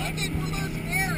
I luck. think we're losing air